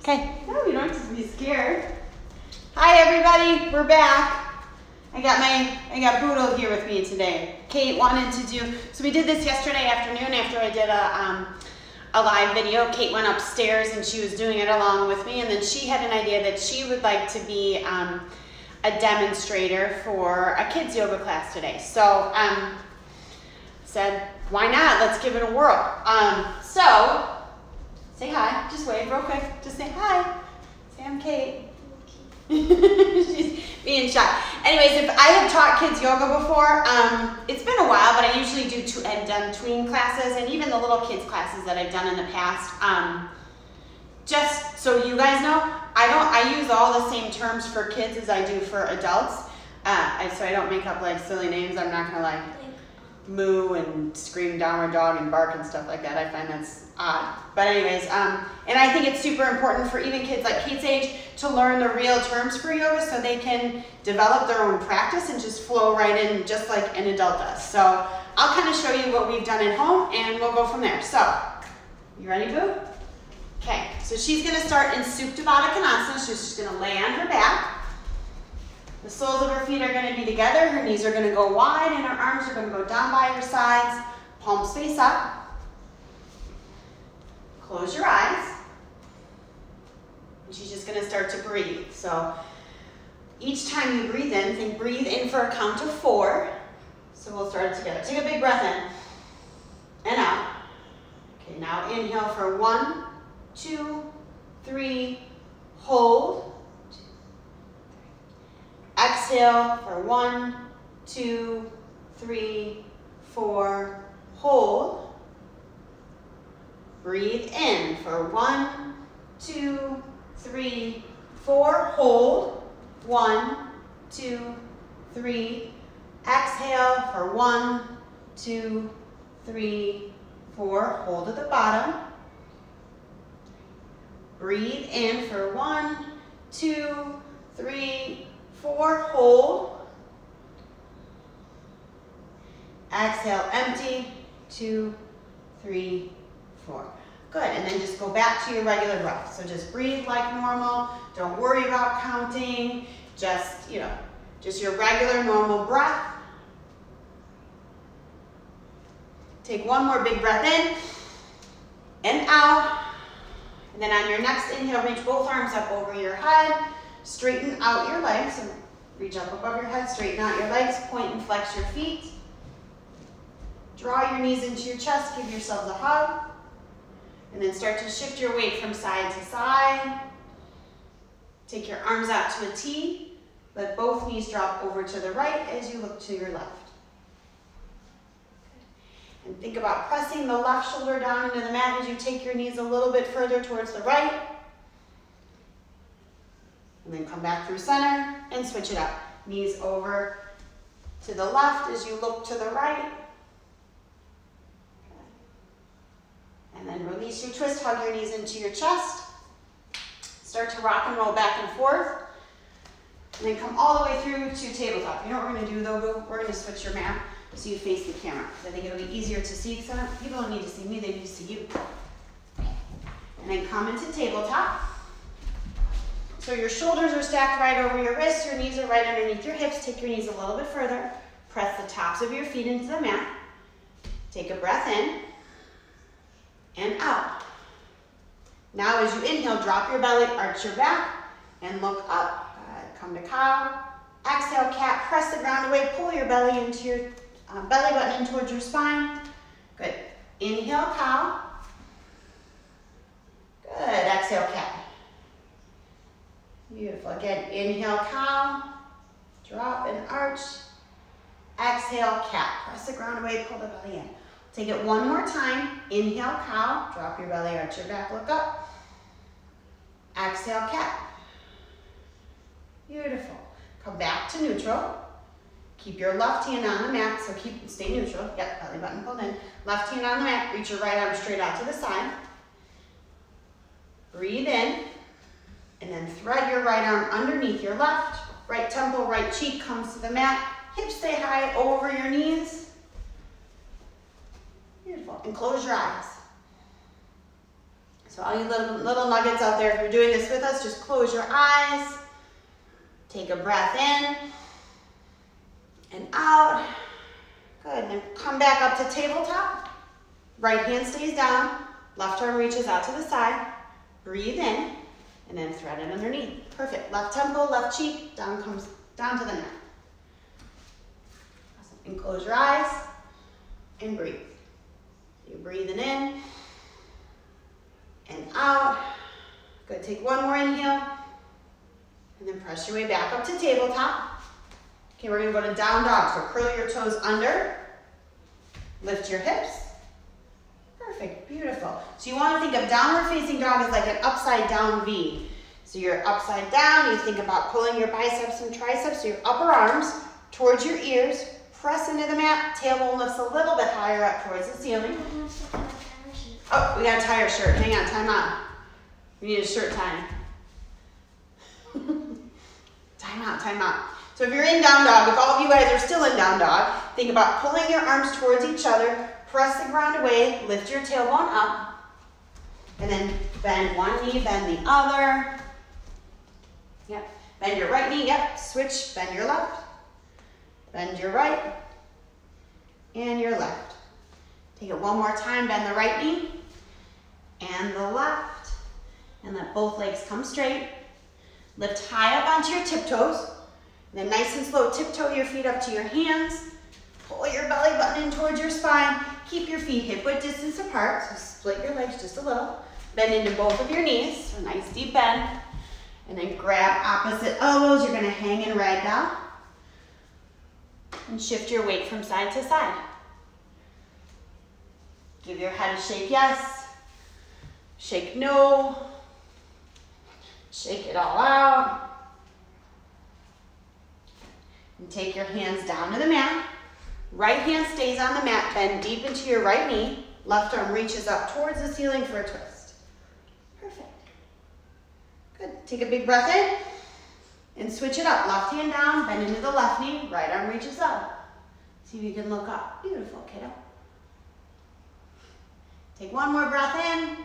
Okay. No, you don't have to be scared. Hi, everybody. We're back. I got my, I got Boodle here with me today. Kate wanted to do, so we did this yesterday afternoon after I did a, um, a live video. Kate went upstairs and she was doing it along with me. And then she had an idea that she would like to be um, a demonstrator for a kids yoga class today. So um, said, why not? Let's give it a whirl. Um, so say hi. Just wave real quick. Just say hi. Say I'm Kate. She's being shy. Anyways, if I have taught kids yoga before, um, it's been a while, but I usually do two, I've done tween classes and even the little kids classes that I've done in the past. Um, just so you guys know, I don't. I use all the same terms for kids as I do for adults. Uh, so I don't make up like silly names. I'm not gonna like moo and scream downward dog and bark and stuff like that. I find that's odd. But anyways, um, and I think it's super important for even kids like Kate's age to learn the real terms for yoga so they can develop their own practice and just flow right in just like an adult does. So I'll kind of show you what we've done at home and we'll go from there. So, you ready, Boo? Okay, so she's gonna start in Supta Baddha Konasana. So she's just gonna lay on her back. The soles of her feet are gonna be together. Her knees are gonna go wide and her arms are gonna go down by her sides. Palms face up. Close your eyes. And she's just gonna start to breathe. So each time you breathe in, think breathe in for a count of four. So we'll start it together. Take a big breath in and out. Okay, now inhale for one, two, three, hold. Exhale for one, two, three, four, hold. Breathe in for one, two, three, four, hold. One, two, three. Exhale for one, two, three, four. Hold at the bottom. Breathe in for one, two, three, four. Hold. Exhale, empty. Two, three, four. Good, and then just go back to your regular breath. So just breathe like normal. Don't worry about counting. Just, you know, just your regular normal breath. Take one more big breath in and out. And then on your next inhale, reach both arms up over your head. Straighten out your legs. So reach up above your head, straighten out your legs, point and flex your feet. Draw your knees into your chest, give yourselves a hug. And then start to shift your weight from side to side. Take your arms out to a T. Let both knees drop over to the right as you look to your left. And think about pressing the left shoulder down into the mat as you take your knees a little bit further towards the right. And then come back through center and switch it up. Knees over to the left as you look to the right. And then release your twist, hug your knees into your chest. Start to rock and roll back and forth. And then come all the way through to tabletop. You know what we're gonna do though, we're gonna switch your mat so you face the camera. I think it'll be easier to see, because people don't need to see me, they need to see you. And then come into tabletop. So your shoulders are stacked right over your wrists, your knees are right underneath your hips. Take your knees a little bit further. Press the tops of your feet into the mat. Take a breath in and out. Now as you inhale, drop your belly, arch your back, and look up. come to cow. Exhale, cat, press the ground away, pull your belly into your uh, belly button in towards your spine. Good. Inhale, cow. Good. Exhale, cat. Beautiful. Again, inhale, cow. Drop and arch. Exhale, cat. Press the ground away, pull the belly in. Take it one more time. Inhale, cow. Drop your belly, arch your back, look up. Exhale, cat. Beautiful. Come back to neutral. Keep your left hand on the mat, so keep stay neutral. Yep, belly button pulled in. Left hand on the mat, reach your right arm straight out to the side. Breathe in, and then thread your right arm underneath your left. Right temple, right cheek comes to the mat. Hips stay high over your knees. Beautiful. And close your eyes. So all you little, little nuggets out there, if you're doing this with us, just close your eyes. Take a breath in and out. Good, and then come back up to tabletop. Right hand stays down, left arm reaches out to the side. Breathe in, and then thread it underneath. Perfect, left temple, left cheek, down comes, down to the mat. Awesome. And close your eyes, and breathe. You're breathing in, and out. Good, take one more inhale, and then press your way back up to tabletop. Okay, we're gonna go to down dog. So curl your toes under, lift your hips. Perfect, beautiful. So you wanna think of downward facing dog as like an upside down V. So you're upside down, you think about pulling your biceps and triceps, so your upper arms towards your ears, press into the mat, tailbone lifts a little bit higher up towards the ceiling. Oh, we gotta tie our shirt. Hang on, time out. We need a shirt tie. time out, time out. So if you're in down dog, if all of you guys are still in down dog, think about pulling your arms towards each other, press the ground away, lift your tailbone up, and then bend one knee, bend the other. Yep, bend your right knee, yep, switch, bend your left, bend your right, and your left. Take it one more time, bend the right knee, and the left, and let both legs come straight. Lift high up onto your tiptoes. Then nice and slow, tiptoe your feet up to your hands. Pull your belly button in towards your spine. Keep your feet hip width distance apart. So split your legs just a little. Bend into both of your knees. So nice deep bend. And then grab opposite elbows. You're gonna hang in ragdoll. And shift your weight from side to side. Give your head a shake yes. Shake no. Shake it all out. And take your hands down to the mat. Right hand stays on the mat, bend deep into your right knee. Left arm reaches up towards the ceiling for a twist. Perfect. Good. Take a big breath in and switch it up. Left hand down, bend into the left knee, right arm reaches up. See if you can look up. Beautiful, kiddo. Take one more breath in.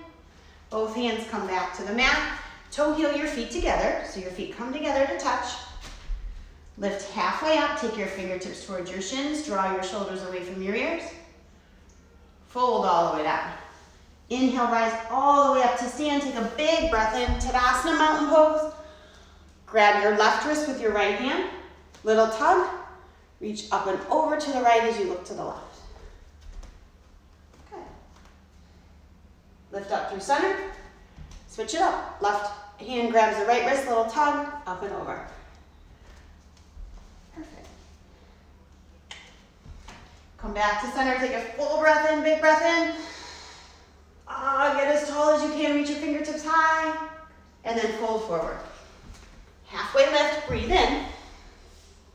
Both hands come back to the mat. Toe heel your feet together, so your feet come together to touch. Lift halfway up, take your fingertips towards your shins, draw your shoulders away from your ears. Fold all the way down. Inhale, rise all the way up to stand. Take a big breath in, Tadasana mountain pose. Grab your left wrist with your right hand. Little tug. Reach up and over to the right as you look to the left. Good. Lift up through center. Switch it up. Left hand grabs the right wrist, little tug, up and over. Perfect. Come back to center, take a full breath in, big breath in. Ah, get as tall as you can, reach your fingertips high, and then fold forward. Halfway lift, breathe in.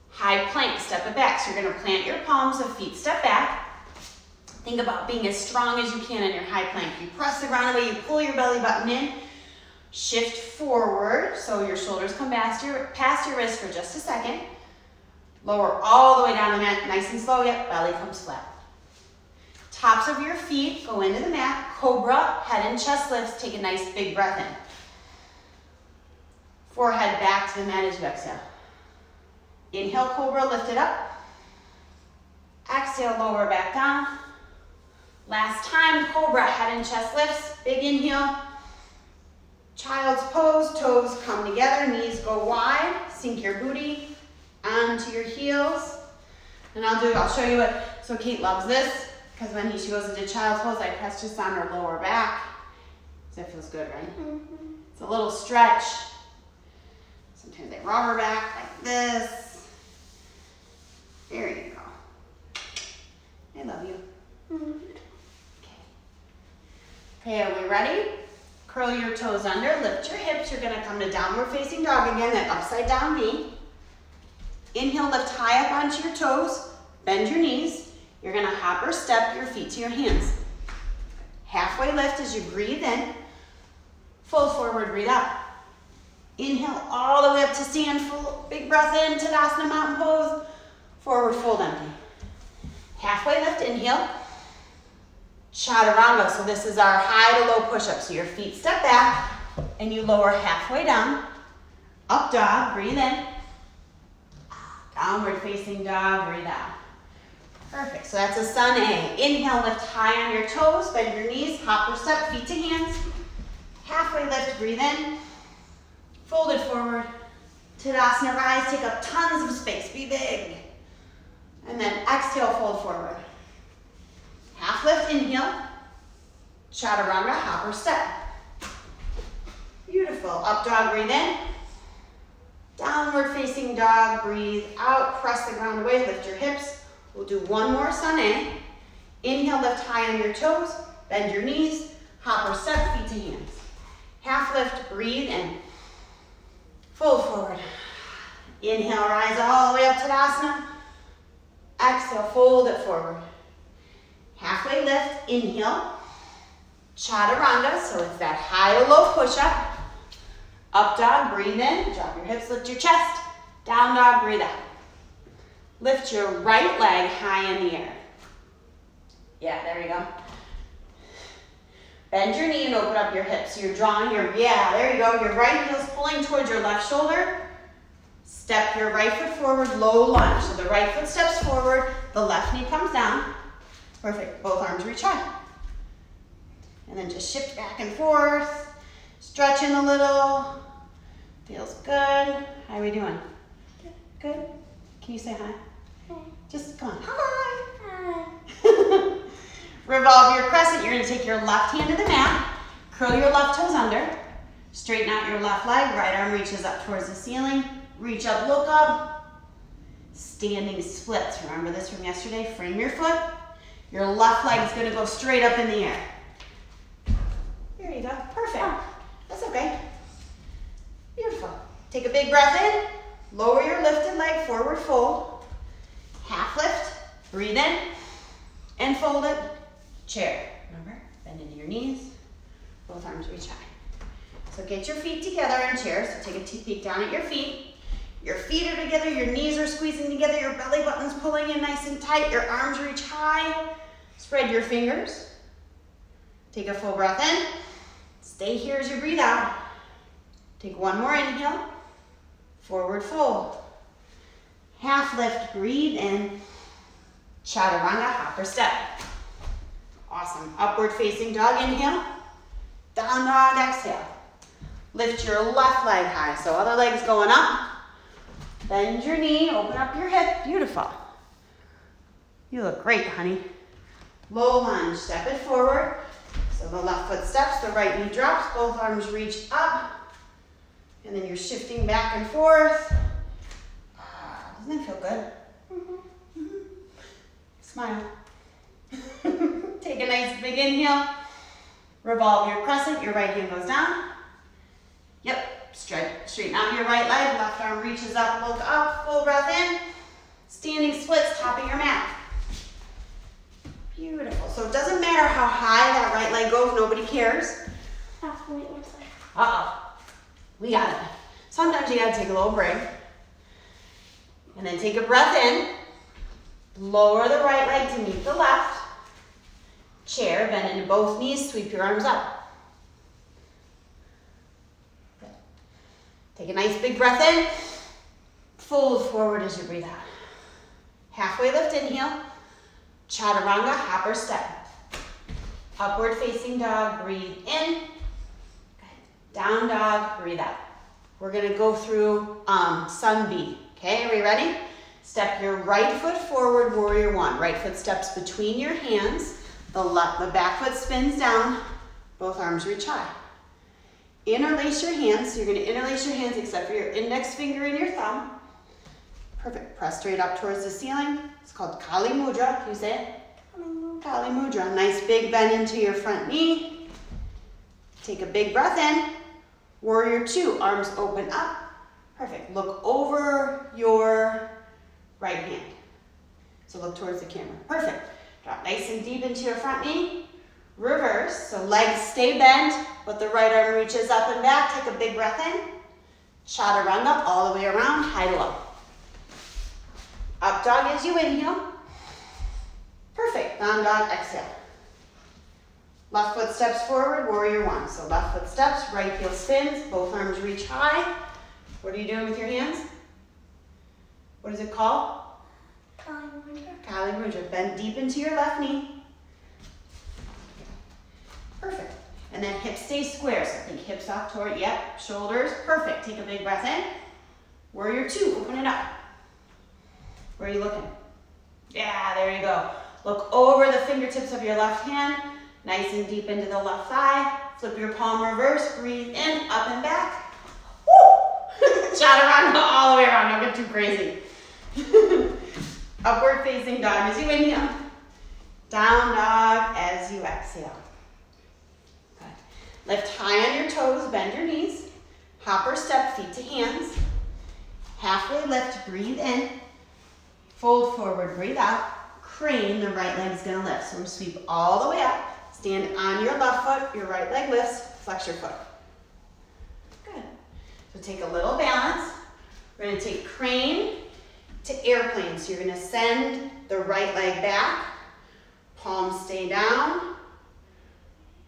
High plank, step it back. So you're gonna plant your palms, so feet step back. Think about being as strong as you can in your high plank. You press the ground away, you pull your belly button in, shift forward, so your shoulders come past your, past your wrist for just a second. Lower all the way down the mat, nice and slow, yep, belly comes flat. Tops of your feet go into the mat, cobra, head and chest lifts, take a nice big breath in. Forehead back to the mat as you exhale. Inhale, cobra, lift it up. Exhale, lower back down. Last time, cobra, head and chest lifts. Big inhale. Child's pose, toes come together, knees go wide. Sink your booty onto your heels. And I'll do, I'll show you what, so Kate loves this, because when he, she goes into child's pose, I press just on her lower back. So it feels good, right? Mm -hmm. It's a little stretch. Sometimes I rub her back like this. There you go. I love you. Mm -hmm. Okay. Okay, are we ready? Curl your toes under, lift your hips. You're gonna come to downward facing dog again, that upside down V. Inhale, lift high up onto your toes, bend your knees. You're gonna hop or step your feet to your hands. Halfway lift as you breathe in. Fold forward, breathe out. Inhale all the way up to stand, full, big breath in, Tadasana mountain pose. Forward fold empty. Halfway lift, inhale. chaturanga. So this is our high to low push-up. So your feet step back and you lower halfway down. Up dog, breathe in. Downward facing dog, breathe out. Perfect, so that's a sun A. Inhale, lift high on your toes, bend your knees, hopper step, feet to hands. Halfway lift, breathe in. Fold it forward. Tadasana, rise, take up tons of space, be big. And then exhale, fold forward. Half lift, inhale. Chaturanga, hop or step. Beautiful, up dog, breathe in. Downward facing dog, breathe out, press the ground away, lift your hips. We'll do one more sun A. Inhale, lift high on your toes, bend your knees, hopper step, feet to hands. Half lift, breathe in. Fold forward. Inhale, rise all the way up to Tadasana. Exhale, fold it forward. Halfway lift, inhale. Chaturanga, so it's that high or low push-up. Up dog, breathe in, drop your hips, lift your chest. Down dog, breathe out. Lift your right leg high in the air. Yeah, there you go. Bend your knee and open up your hips. You're drawing your, yeah, there you go. Your right heel's pulling towards your left shoulder. Step your right foot forward, low lunge. So the right foot steps forward, the left knee comes down. Perfect, both arms reach high. And then just shift back and forth. Stretching a little. Feels good. How are we doing? Good. Good? Can you say hi? Hi. Just come on. Hi. Hi. Revolve your crescent. You're going to take your left hand to the mat. Curl your left toes under. Straighten out your left leg. Right arm reaches up towards the ceiling. Reach up, look up. Standing splits. Remember this from yesterday? Frame your foot. Your left leg is going to go straight up in the air. There you go. Perfect. Oh. That's okay. Beautiful. Take a big breath in. Lower your lifted leg, forward fold. Half lift. Breathe in. And fold it. Chair. Remember, bend into your knees. Both arms reach high. So get your feet together in chair. So take a deep peek down at your feet. Your feet are together, your knees are squeezing together, your belly button's pulling in nice and tight, your arms reach high. Spread your fingers. Take a full breath in. Stay here as you breathe out. Take one more inhale. Forward fold. Half lift, breathe in. Chaturanga, hopper step. Awesome. Upward facing dog, inhale. Down dog, exhale. Lift your left leg high, so other leg's going up. Bend your knee, open up your hip. Beautiful. You look great, honey. Low lunge, step it forward. So the left foot steps, the right knee drops, both arms reach up. And then you're shifting back and forth. Ah, doesn't that feel good? Mm -hmm. Mm -hmm. Smile. Take a nice big inhale. Revolve your crescent, your right hand goes down. Yep, straight, straighten out your right leg, left arm reaches up, look up, full breath in. Standing splits, top of your mat. Beautiful. So it doesn't matter how high that right leg goes, nobody cares. Halfway it looks like. Uh-oh. We got it. Sometimes you gotta take a little break. And then take a breath in. Lower the right leg to meet the left. Chair, bend into both knees, sweep your arms up. Good. Take a nice big breath in. Fold forward as you breathe out. Halfway lift, inhale. Chaturanga, hopper step. Upward facing dog, breathe in. Down dog, breathe out. We're gonna go through um, sun B. Okay, are we ready? Step your right foot forward, warrior one. Right foot steps between your hands. The, left, the back foot spins down. Both arms reach high. Interlace your hands. So you're gonna interlace your hands except for your index finger and your thumb. Perfect. Press straight up towards the ceiling. It's called Kali Mudra. Can you say it? Kali Mudra. Nice big bend into your front knee. Take a big breath in. Warrior two, arms open up. Perfect. Look over your right hand. So look towards the camera. Perfect. Drop nice and deep into your front knee. Reverse. So legs stay bent, but the right arm reaches up and back. Take a big breath in. Chaturanga up all the way around, high low. Up dog as you inhale. Perfect. Down dog, exhale. Left foot steps forward, warrior one. So left foot steps, right heel spins, both arms reach high. What are you doing with your hands? What is it called? Kali Mudra. Kali Mudra. Bend deep into your left knee. Perfect. And then hips stay square. So think hips off toward, yep, shoulders. Perfect. Take a big breath in. Warrior two, open it up. Where are you looking? Yeah, there you go. Look over the fingertips of your left hand, nice and deep into the left thigh. Flip your palm reverse, breathe in, up and back. Woo! Chaturanga all the way around, don't get too crazy. Upward facing dog as you inhale. Down dog as you exhale. Good. Lift high on your toes, bend your knees. Hop or step, feet to hands. Halfway lift, breathe in. Fold forward, breathe out. Crane, the right leg is gonna lift. So we're gonna sweep all the way up. Stand on your left foot, your right leg lifts, flex your foot. Good. So take a little balance. We're gonna take crane to airplane. So you're gonna send the right leg back. Palms stay down.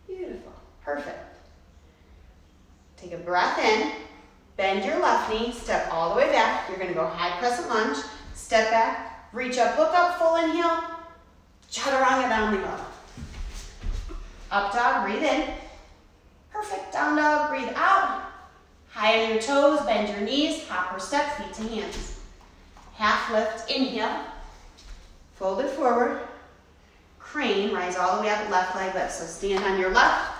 Beautiful, perfect. Take a breath in. Bend your left knee, step all the way back. You're gonna go high crescent lunge. Step back, reach up, look up, full inhale. Chaturanga down the go. Up dog, breathe in. Perfect, down dog, breathe out. High on your toes, bend your knees, hop or step, feet to hands. Half lift, inhale. Fold it forward. Crane, rise all the way up, left leg lifts. So stand on your left,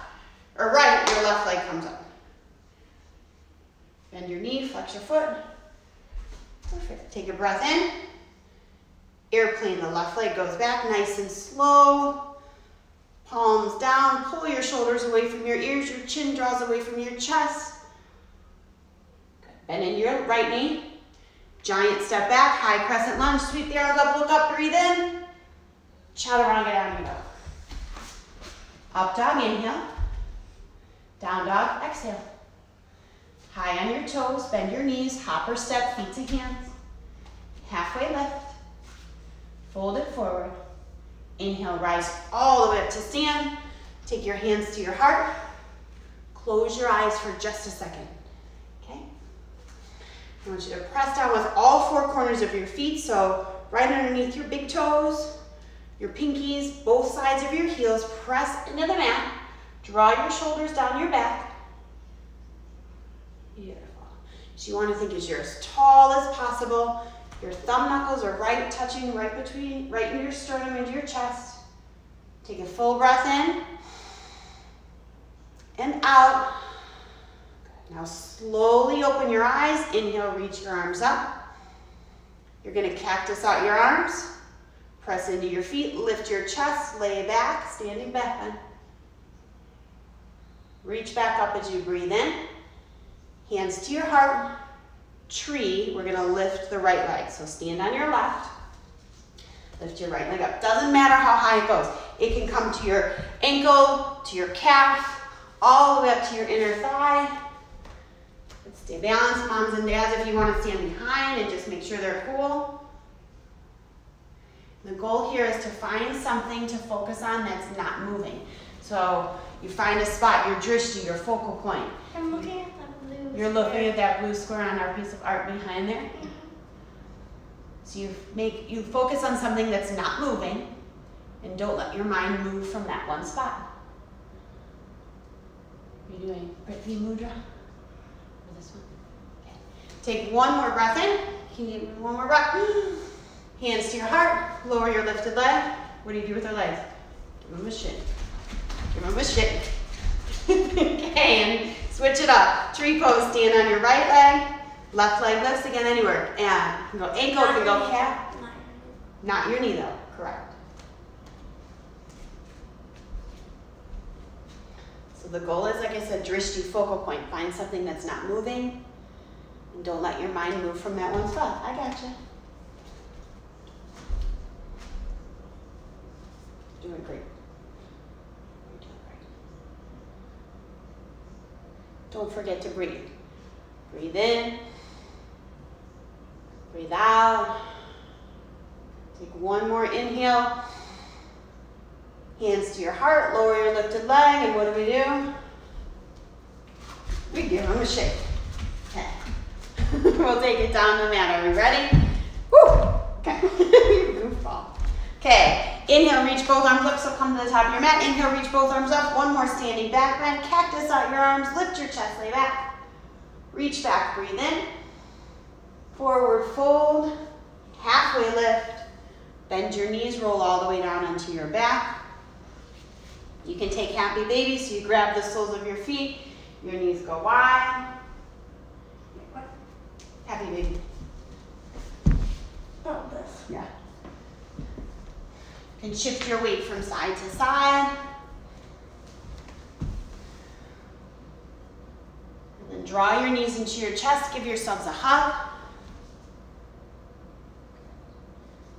or right, your left leg comes up. Bend your knee, flex your foot. Perfect. Take a breath in. Airplane, the left leg goes back nice and slow. Palms down, pull your shoulders away from your ears, your chin draws away from your chest. Good. Bend in your right knee. Giant step back, high crescent lunge, sweep the arms up, look up, breathe in. Chaturanga down you go. Up dog, inhale. Down dog, exhale. High on your toes, bend your knees, hop or step, feet to hands. Halfway lift. Fold it forward. Inhale, rise all the way up to stand. Take your hands to your heart. Close your eyes for just a second. Okay? I want you to press down with all four corners of your feet, so right underneath your big toes, your pinkies, both sides of your heels, press into the mat. Draw your shoulders down your back. Beautiful. So you want to think as you're as tall as possible. Your thumb knuckles are right touching right between, right in your sternum into your chest. Take a full breath in and out. Now slowly open your eyes. Inhale, reach your arms up. You're gonna cactus out your arms. Press into your feet, lift your chest, lay back, standing back. Reach back up as you breathe in. Hands to your heart. Tree, we're gonna lift the right leg. So stand on your left. Lift your right leg up. Doesn't matter how high it goes. It can come to your ankle, to your calf, all the way up to your inner thigh. Let's stay balanced, moms and dads, if you wanna stand behind and just make sure they're cool. The goal here is to find something to focus on that's not moving. So you find a spot, your drishti, your focal point. I'm looking at. You're looking at that blue square on our piece of art behind there. So you make you focus on something that's not moving and don't let your mind move from that one spot. You're you doing Prithvi Mudra? Or this one? Okay. Take one more breath in. Can you do one more breath? Hands to your heart. Lower your lifted leg. What do you do with our legs? Give them a shit. Give them a shit. okay, and switch it up. Tree pose, stand on your right leg. Left leg lifts again anywhere. And you can go ankle, you can go calf. Not your knee though, correct. So the goal is, like I said, drishti, focal point. Find something that's not moving. And don't let your mind move from that one spot. I gotcha. Doing great. You're doing great. Don't forget to breathe. Breathe in. Breathe out. Take one more inhale. Hands to your heart, lower your lifted leg, and what do we do? We give them a shake. Okay. we'll take it down the mat. Are we ready? Woo! Okay. Goofball. Okay. Inhale, reach both arms up, so come to the top of your mat. Inhale, reach both arms up. One more standing back bend. Cactus out your arms. Lift your chest, lay back. Reach back, breathe in. Forward fold. Halfway lift. Bend your knees, roll all the way down onto your back. You can take happy baby, so you grab the soles of your feet, your knees go wide. Happy baby. Oh, this. Yeah. Can shift your weight from side to side. And then draw your knees into your chest, give yourselves a hug.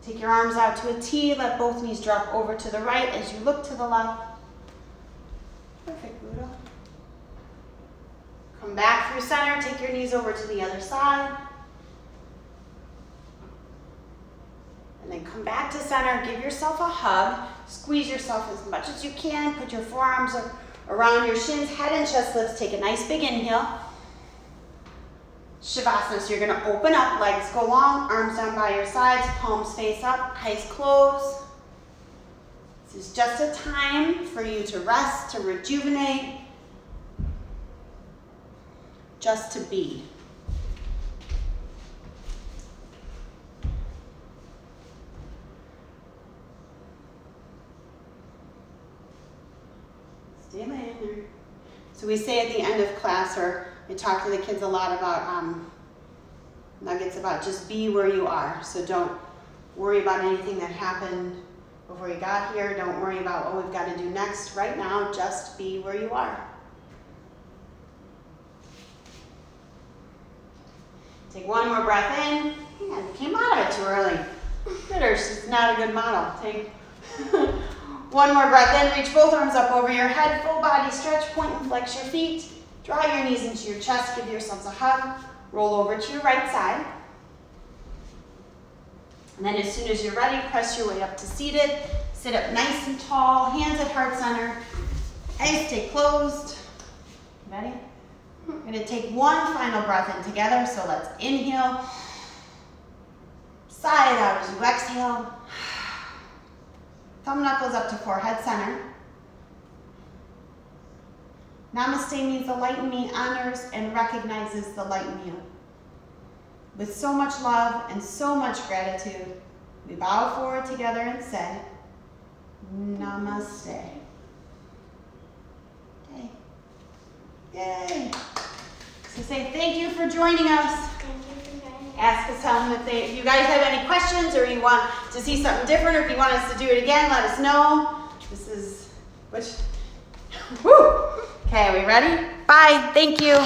Take your arms out to a T, let both knees drop over to the right as you look to the left. Perfect, Buddha. Come back through center, take your knees over to the other side. And then come back to center, give yourself a hug, squeeze yourself as much as you can, put your forearms around your shins, head and chest lifts, take a nice big inhale. Shavasana, so you're gonna open up, legs go long, arms down by your sides, palms face up, eyes closed. This is just a time for you to rest, to rejuvenate, just to be. Stay laying there. So we say at the end of class, or I talk to the kids a lot about um, nuggets about just be where you are. So don't worry about anything that happened before you got here. Don't worry about what we've got to do next. Right now, just be where you are. Take one more breath in. Yeah, came out of it too early. She's not a good model. Take one more breath in. Reach both arms up over your head. Full body stretch. Point and flex your feet. Draw your knees into your chest. Give yourselves a hug. Roll over to your right side. And then as soon as you're ready, press your way up to seated. Sit up nice and tall, hands at heart center. Eyes stay closed. Ready? We're gonna take one final breath in together. So let's inhale. Sigh it out as you exhale. Thumb knuckles up to forehead center. Namaste means the light in me honors and recognizes the light in you. With so much love and so much gratitude, we bow forward together and say, Namaste. Okay. Yay. So say thank you for joining us. Thank you for joining. Ask us tell them if, they, if you guys have any questions or you want to see something different or if you want us to do it again, let us know. This is, which, whoo. Okay, are we ready? Bye, thank you.